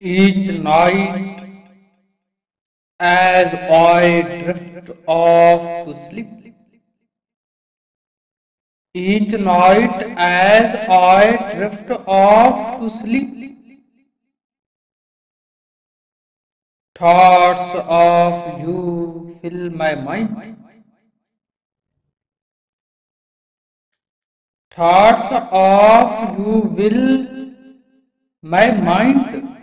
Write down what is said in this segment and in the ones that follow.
Each night, as I drift off to sleep, each night as I drift off to sleep, thoughts of you fill my mind. Thoughts of you will my mind.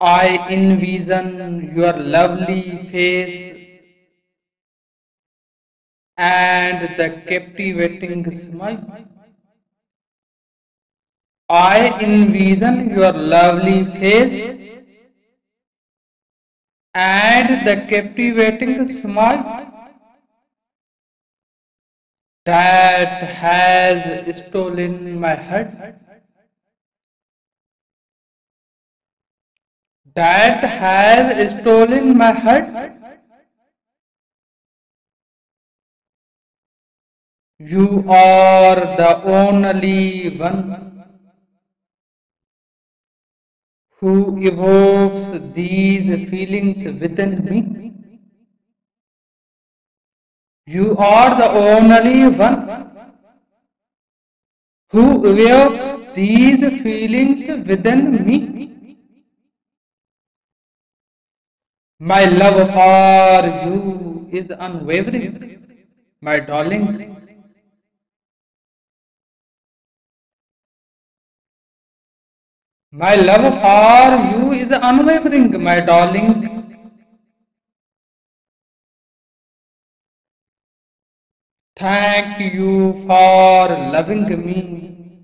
I envision your lovely face and the captivating smile. I envision your lovely face and the captivating smile that has stolen my heart. That has stolen my heart. You are the only one who evokes these feelings within me. You are the only one who evokes these feelings within me. My love for you is unwavering, my darling. My love for you is unwavering, my darling. Thank you for loving me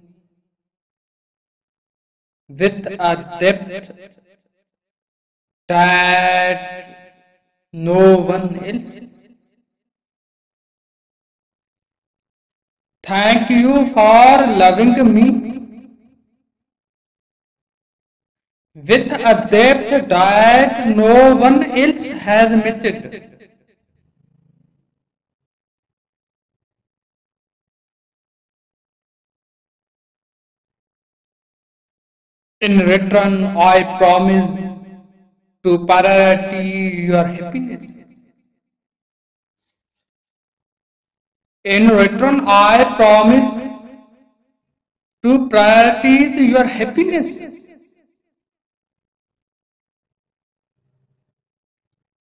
with a depth that no one else. Thank you for loving me with a depth that no one else has matched. In return, I promise to priority your happiness. In return, I promise to prioritize your happiness.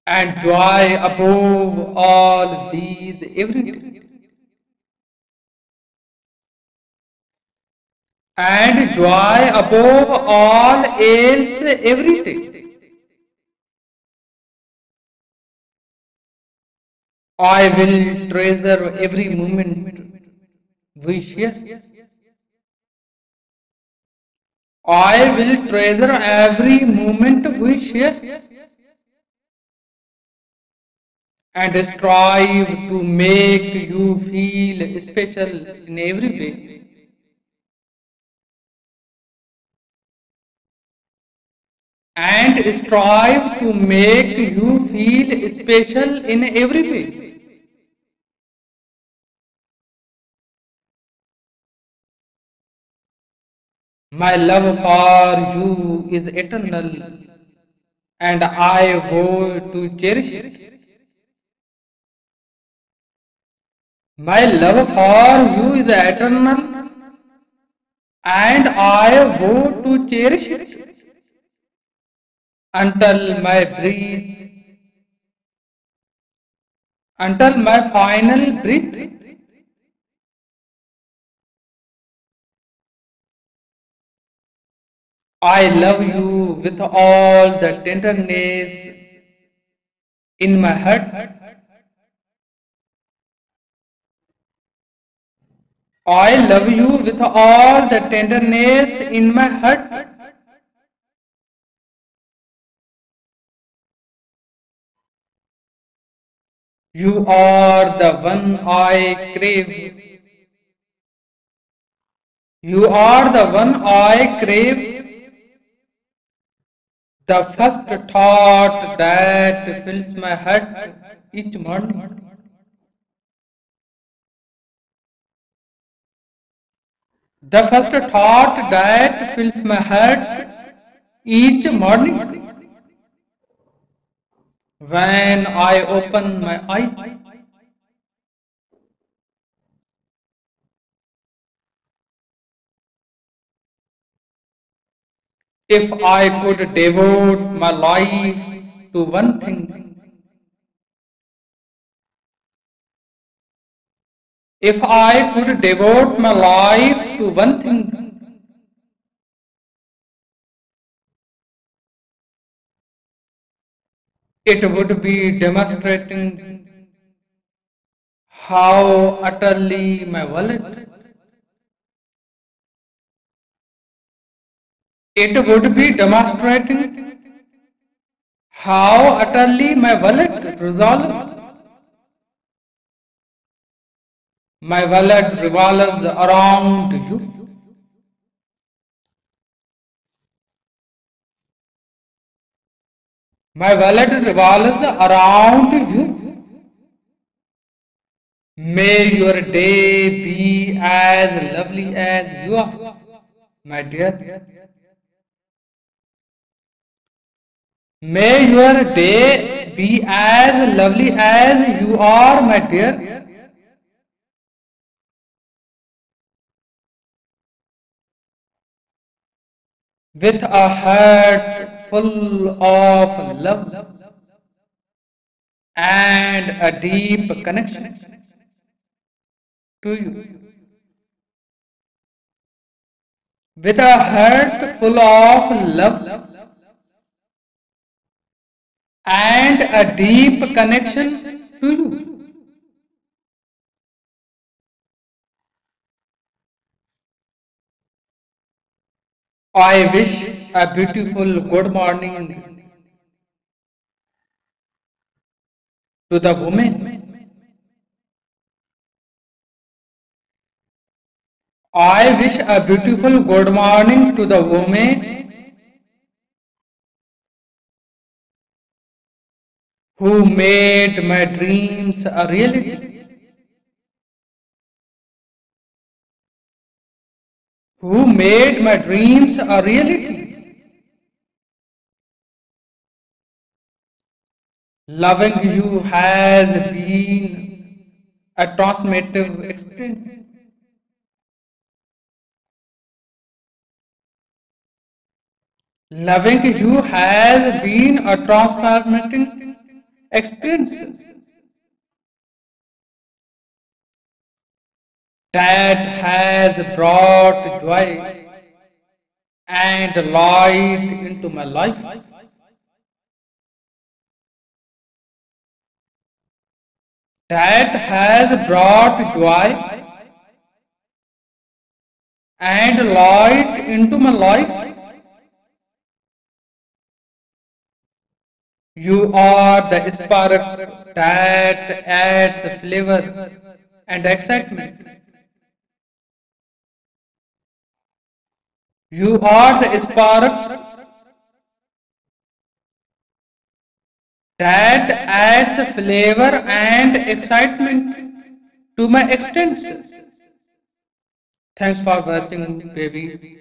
And joy above all these every day. And joy above all else every day. I will treasure every moment we share. I will treasure every moment we share and strive to make you feel special in every way. And strive to make you feel special in every way. My love for you is eternal and I vow to cherish it. My love for you is eternal and I vow to cherish it until my breath, until my final breath. I love you with all the tenderness in my heart. I love you with all the tenderness in my heart. You are the one I crave. You are the one I crave. The first thought that fills my heart each morning. The first thought that fills my heart each morning when I open my eyes. If I could devote my life to one thing, if I could devote my life to one thing, it would be demonstrating how utterly my wallet It would be demonstrating how utterly my wallet. My wallet revolves around you. My wallet revolves around you. May your day be as lovely as you are, my dear. May your day be as lovely as you are, my dear. With a heart full of love and a deep connection to you. With a heart full of love and a deep connection to you. I wish a beautiful good morning to the woman. I wish a beautiful good morning to the woman who made my dreams a reality, who made my dreams a reality. Loving you has been a transformative experience. Loving you has been a transformating experiences that has brought joy and light into my life. That has brought joy and light into my life. You are the spark that adds flavor and excitement. You are the spark that adds flavor and excitement to my existence. Thanks for watching, baby.